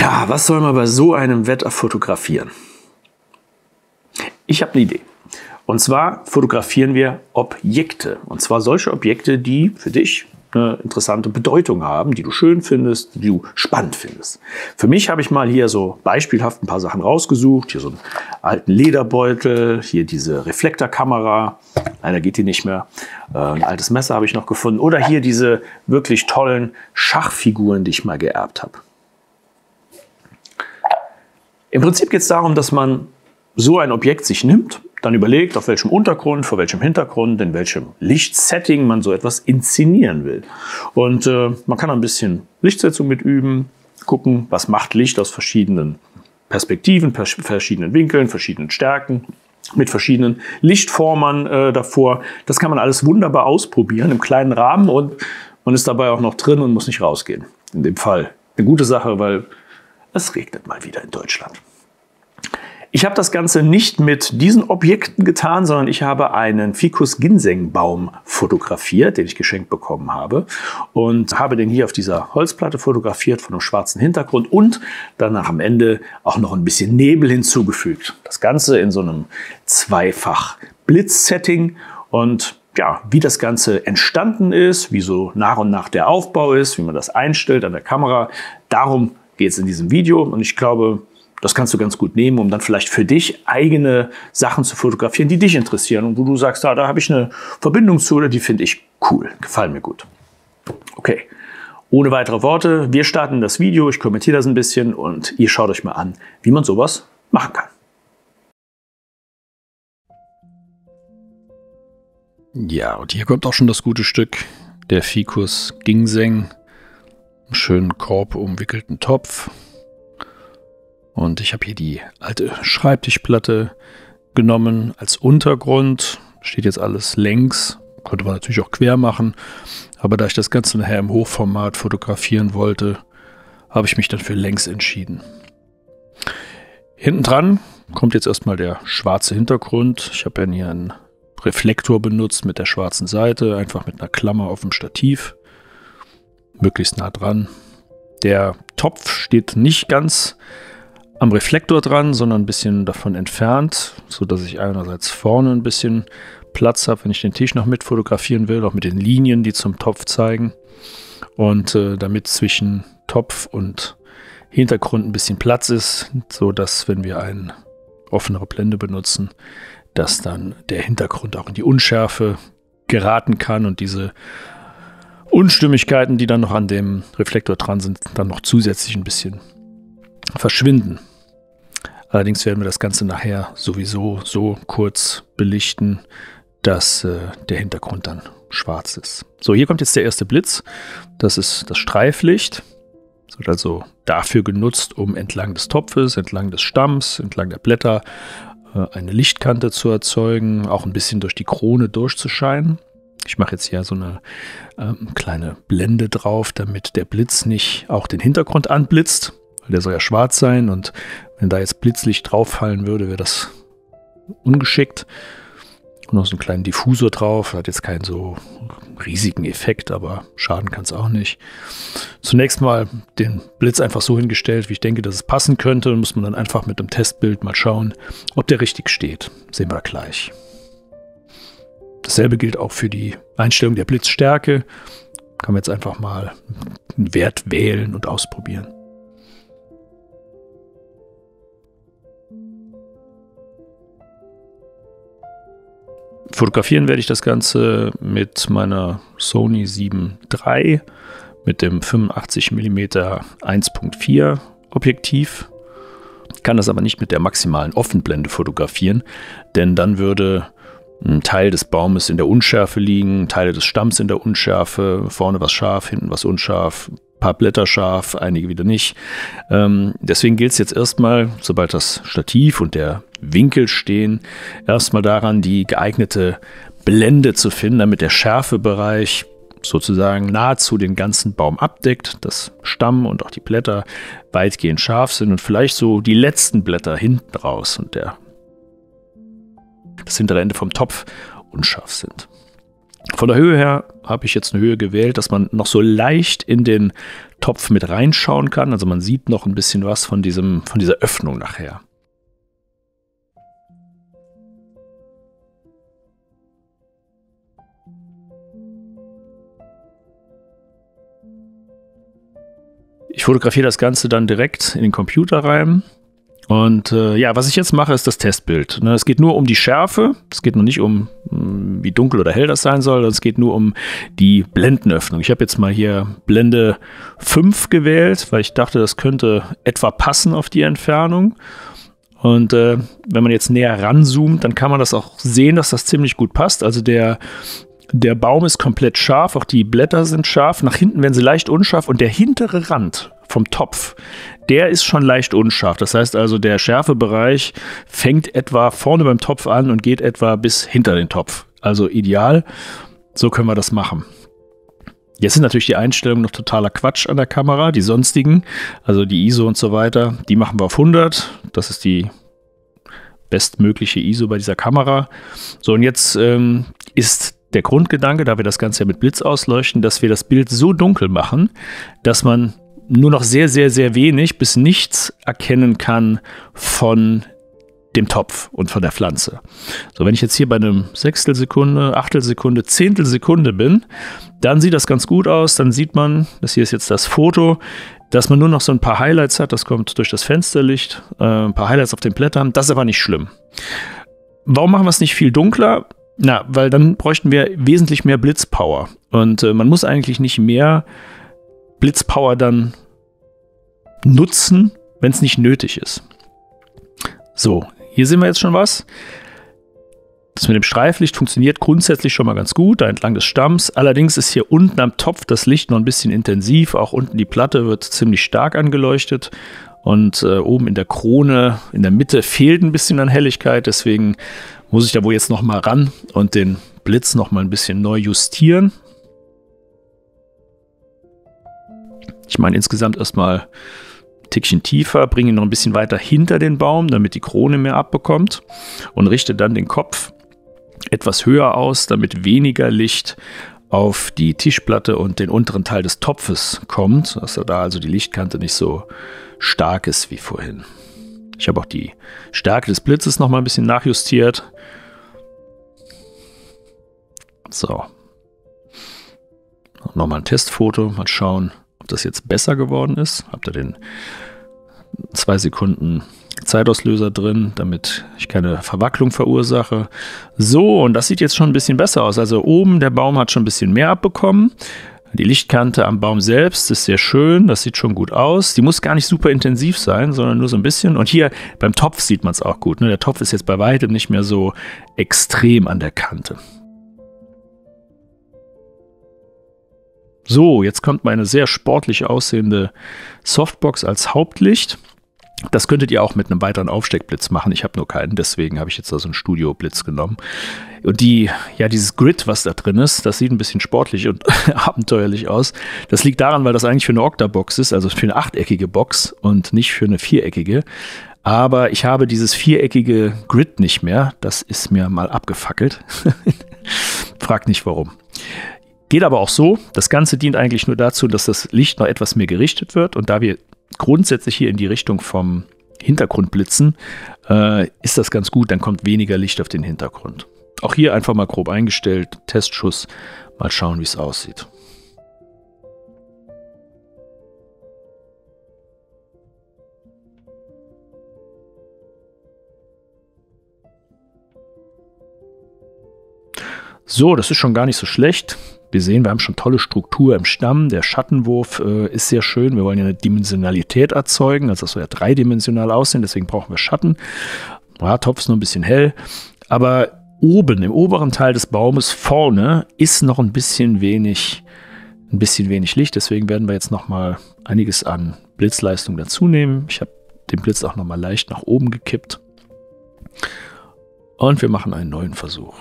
Tja, was soll man bei so einem Wetter fotografieren? Ich habe eine Idee. Und zwar fotografieren wir Objekte. Und zwar solche Objekte, die für dich eine interessante Bedeutung haben, die du schön findest, die du spannend findest. Für mich habe ich mal hier so beispielhaft ein paar Sachen rausgesucht. Hier so einen alten Lederbeutel, hier diese Reflektorkamera, leider geht die nicht mehr. Äh, ein altes Messer habe ich noch gefunden. Oder hier diese wirklich tollen Schachfiguren, die ich mal geerbt habe. Im Prinzip geht es darum, dass man so ein Objekt sich nimmt dann überlegt, auf welchem Untergrund, vor welchem Hintergrund, in welchem Lichtsetting man so etwas inszenieren will. Und äh, man kann ein bisschen Lichtsetzung mit üben, gucken, was macht Licht aus verschiedenen Perspektiven, pers verschiedenen Winkeln, verschiedenen Stärken, mit verschiedenen Lichtformern äh, davor. Das kann man alles wunderbar ausprobieren im kleinen Rahmen und man ist dabei auch noch drin und muss nicht rausgehen. In dem Fall eine gute Sache, weil es regnet mal wieder in Deutschland. Ich habe das Ganze nicht mit diesen Objekten getan, sondern ich habe einen Ficus Ginseng-Baum fotografiert, den ich geschenkt bekommen habe. Und habe den hier auf dieser Holzplatte fotografiert von einem schwarzen Hintergrund und danach am Ende auch noch ein bisschen Nebel hinzugefügt. Das Ganze in so einem zweifach Blitz-Setting und ja, wie das Ganze entstanden ist, wie so nach und nach der Aufbau ist, wie man das einstellt an der Kamera. Darum geht es in diesem Video und ich glaube, das kannst du ganz gut nehmen, um dann vielleicht für dich eigene Sachen zu fotografieren, die dich interessieren und wo du sagst, ah, da habe ich eine Verbindung zu oder die finde ich cool, gefallen mir gut. Okay, ohne weitere Worte, wir starten das Video, ich kommentiere das ein bisschen und ihr schaut euch mal an, wie man sowas machen kann. Ja, und hier kommt auch schon das gute Stück, der Ficus Ginseng, einen schönen Korb umwickelten Topf, und ich habe hier die alte Schreibtischplatte genommen als Untergrund. Steht jetzt alles längs. Könnte man natürlich auch quer machen. Aber da ich das Ganze nachher im Hochformat fotografieren wollte, habe ich mich dann für längs entschieden. Hinten dran kommt jetzt erstmal der schwarze Hintergrund. Ich habe ja hier einen Reflektor benutzt mit der schwarzen Seite, einfach mit einer Klammer auf dem Stativ. Möglichst nah dran. Der Topf steht nicht ganz am Reflektor dran, sondern ein bisschen davon entfernt, so dass ich einerseits vorne ein bisschen Platz habe, wenn ich den Tisch noch mit fotografieren will, auch mit den Linien, die zum Topf zeigen. Und äh, damit zwischen Topf und Hintergrund ein bisschen Platz ist, so dass wenn wir eine offenere Blende benutzen, dass dann der Hintergrund auch in die Unschärfe geraten kann und diese Unstimmigkeiten, die dann noch an dem Reflektor dran sind, dann noch zusätzlich ein bisschen verschwinden. Allerdings werden wir das Ganze nachher sowieso so kurz belichten, dass äh, der Hintergrund dann schwarz ist. So, hier kommt jetzt der erste Blitz. Das ist das Streiflicht. Das wird also dafür genutzt, um entlang des Topfes, entlang des Stamms, entlang der Blätter äh, eine Lichtkante zu erzeugen, auch ein bisschen durch die Krone durchzuscheinen. Ich mache jetzt hier so eine ähm, kleine Blende drauf, damit der Blitz nicht auch den Hintergrund anblitzt, weil der soll ja schwarz sein und wenn da jetzt Blitzlicht drauf fallen würde, wäre das ungeschickt. Und noch so einen kleinen Diffusor drauf. Hat jetzt keinen so riesigen Effekt, aber schaden kann es auch nicht. Zunächst mal den Blitz einfach so hingestellt, wie ich denke, dass es passen könnte. Muss man dann einfach mit dem Testbild mal schauen, ob der richtig steht. Sehen wir gleich. Dasselbe gilt auch für die Einstellung der Blitzstärke. Kann man jetzt einfach mal einen Wert wählen und ausprobieren. Fotografieren werde ich das Ganze mit meiner Sony 7 III mit dem 85 mm 1.4 Objektiv. Kann das aber nicht mit der maximalen Offenblende fotografieren, denn dann würde ein Teil des Baumes in der Unschärfe liegen, Teile des Stamms in der Unschärfe, vorne was scharf, hinten was unscharf, paar Blätter scharf, einige wieder nicht. Ähm, deswegen gilt es jetzt erstmal, sobald das Stativ und der Winkel stehen, erstmal daran, die geeignete Blende zu finden, damit der Schärfebereich sozusagen nahezu den ganzen Baum abdeckt, dass Stamm und auch die Blätter weitgehend scharf sind und vielleicht so die letzten Blätter hinten raus und der, das hintere Ende vom Topf unscharf sind. Von der Höhe her habe ich jetzt eine Höhe gewählt, dass man noch so leicht in den Topf mit reinschauen kann. Also man sieht noch ein bisschen was von, diesem, von dieser Öffnung nachher. Ich fotografiere das Ganze dann direkt in den Computer rein und äh, ja, was ich jetzt mache, ist das Testbild. Ne, es geht nur um die Schärfe. Es geht noch nicht um, hm, wie dunkel oder hell das sein soll. Es geht nur um die Blendenöffnung. Ich habe jetzt mal hier Blende 5 gewählt, weil ich dachte, das könnte etwa passen auf die Entfernung. Und äh, wenn man jetzt näher ranzoomt, dann kann man das auch sehen, dass das ziemlich gut passt. Also der, der Baum ist komplett scharf, auch die Blätter sind scharf. Nach hinten werden sie leicht unscharf und der hintere Rand vom Topf, der ist schon leicht unscharf. Das heißt also, der Schärfebereich fängt etwa vorne beim Topf an und geht etwa bis hinter den Topf. Also ideal. So können wir das machen. Jetzt sind natürlich die Einstellungen noch totaler Quatsch an der Kamera. Die sonstigen, also die ISO und so weiter, die machen wir auf 100. Das ist die bestmögliche ISO bei dieser Kamera. So, und jetzt ähm, ist der Grundgedanke, da wir das Ganze ja mit Blitz ausleuchten, dass wir das Bild so dunkel machen, dass man nur noch sehr, sehr, sehr wenig bis nichts erkennen kann von dem Topf und von der Pflanze. So, wenn ich jetzt hier bei einem Sechstelsekunde, Achtelsekunde, Zehntelsekunde bin, dann sieht das ganz gut aus. Dann sieht man, das hier ist jetzt das Foto, dass man nur noch so ein paar Highlights hat. Das kommt durch das Fensterlicht, äh, ein paar Highlights auf den Blättern. Das ist aber nicht schlimm. Warum machen wir es nicht viel dunkler? Na, weil dann bräuchten wir wesentlich mehr Blitzpower. Und äh, man muss eigentlich nicht mehr Blitzpower dann nutzen, wenn es nicht nötig ist. So, hier sehen wir jetzt schon was. Das mit dem Streiflicht funktioniert grundsätzlich schon mal ganz gut, da entlang des Stamms. Allerdings ist hier unten am Topf das Licht noch ein bisschen intensiv. Auch unten die Platte wird ziemlich stark angeleuchtet. Und äh, oben in der Krone, in der Mitte fehlt ein bisschen an Helligkeit. Deswegen muss ich da wohl jetzt noch mal ran und den Blitz noch mal ein bisschen neu justieren. Ich meine insgesamt erstmal ein Tickchen tiefer, bringe ihn noch ein bisschen weiter hinter den Baum, damit die Krone mehr abbekommt und richte dann den Kopf etwas höher aus, damit weniger Licht auf die Tischplatte und den unteren Teil des Topfes kommt, dass da also die Lichtkante nicht so stark ist wie vorhin. Ich habe auch die Stärke des Blitzes noch mal ein bisschen nachjustiert. So. Nochmal ein Testfoto, mal schauen, das jetzt besser geworden ist. Habt ihr den zwei Sekunden Zeitauslöser drin, damit ich keine Verwacklung verursache. So, und das sieht jetzt schon ein bisschen besser aus. Also oben der Baum hat schon ein bisschen mehr abbekommen. Die Lichtkante am Baum selbst ist sehr schön, das sieht schon gut aus. Die muss gar nicht super intensiv sein, sondern nur so ein bisschen. Und hier beim Topf sieht man es auch gut. Ne? Der Topf ist jetzt bei weitem nicht mehr so extrem an der Kante. So, jetzt kommt meine sehr sportlich aussehende Softbox als Hauptlicht. Das könntet ihr auch mit einem weiteren Aufsteckblitz machen. Ich habe nur keinen, deswegen habe ich jetzt also einen Studio-Blitz genommen. Und die, ja, dieses Grid, was da drin ist, das sieht ein bisschen sportlich und abenteuerlich aus. Das liegt daran, weil das eigentlich für eine Octa-Box ist, also für eine achteckige Box und nicht für eine viereckige. Aber ich habe dieses viereckige Grid nicht mehr. Das ist mir mal abgefackelt. Fragt nicht warum. Geht aber auch so. Das Ganze dient eigentlich nur dazu, dass das Licht noch etwas mehr gerichtet wird. Und da wir grundsätzlich hier in die Richtung vom Hintergrund blitzen, äh, ist das ganz gut. Dann kommt weniger Licht auf den Hintergrund. Auch hier einfach mal grob eingestellt. Testschuss. Mal schauen, wie es aussieht. So, das ist schon gar nicht so schlecht. Wir sehen, wir haben schon tolle Struktur im Stamm. Der Schattenwurf äh, ist sehr schön. Wir wollen ja eine Dimensionalität erzeugen, also das soll ja dreidimensional aussehen, deswegen brauchen wir Schatten. Ja, Topf ist nur ein bisschen hell. Aber oben, im oberen Teil des Baumes vorne, ist noch ein bisschen wenig, ein bisschen wenig Licht. Deswegen werden wir jetzt nochmal einiges an Blitzleistung dazu nehmen. Ich habe den Blitz auch nochmal leicht nach oben gekippt. Und wir machen einen neuen Versuch.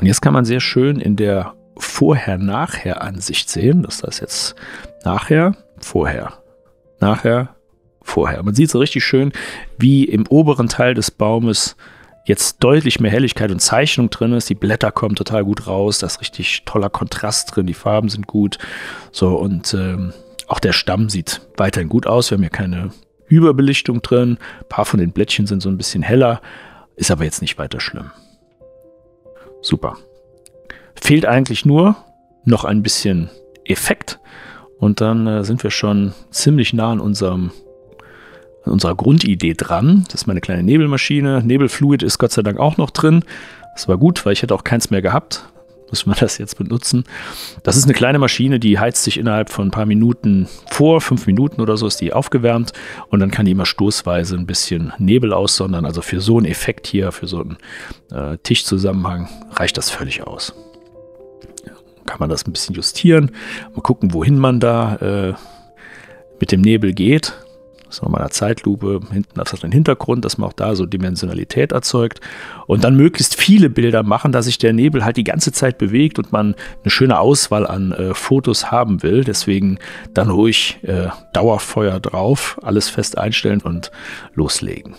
Und jetzt kann man sehr schön in der Vorher-Nachher-Ansicht sehen, dass das jetzt nachher, vorher, nachher, vorher. Man sieht so richtig schön, wie im oberen Teil des Baumes jetzt deutlich mehr Helligkeit und Zeichnung drin ist. Die Blätter kommen total gut raus, da ist richtig toller Kontrast drin, die Farben sind gut. So und ähm, auch der Stamm sieht weiterhin gut aus. Wir haben hier keine Überbelichtung drin. Ein paar von den Blättchen sind so ein bisschen heller, ist aber jetzt nicht weiter schlimm. Super. Fehlt eigentlich nur noch ein bisschen Effekt und dann äh, sind wir schon ziemlich nah an unserem an unserer Grundidee dran. Das ist meine kleine Nebelmaschine. Nebelfluid ist Gott sei Dank auch noch drin. Das war gut, weil ich hätte auch keins mehr gehabt. Muss man das jetzt benutzen. Das ist eine kleine Maschine, die heizt sich innerhalb von ein paar Minuten vor. Fünf Minuten oder so ist die aufgewärmt. Und dann kann die immer stoßweise ein bisschen Nebel aussondern. Also für so einen Effekt hier, für so einen äh, Tischzusammenhang reicht das völlig aus. Kann man das ein bisschen justieren. Mal gucken, wohin man da äh, mit dem Nebel geht. So meiner Zeitlupe hinten auf den Hintergrund, dass man auch da so Dimensionalität erzeugt und dann möglichst viele Bilder machen, dass sich der Nebel halt die ganze Zeit bewegt und man eine schöne Auswahl an äh, Fotos haben will. Deswegen dann ruhig äh, Dauerfeuer drauf, alles fest einstellen und loslegen.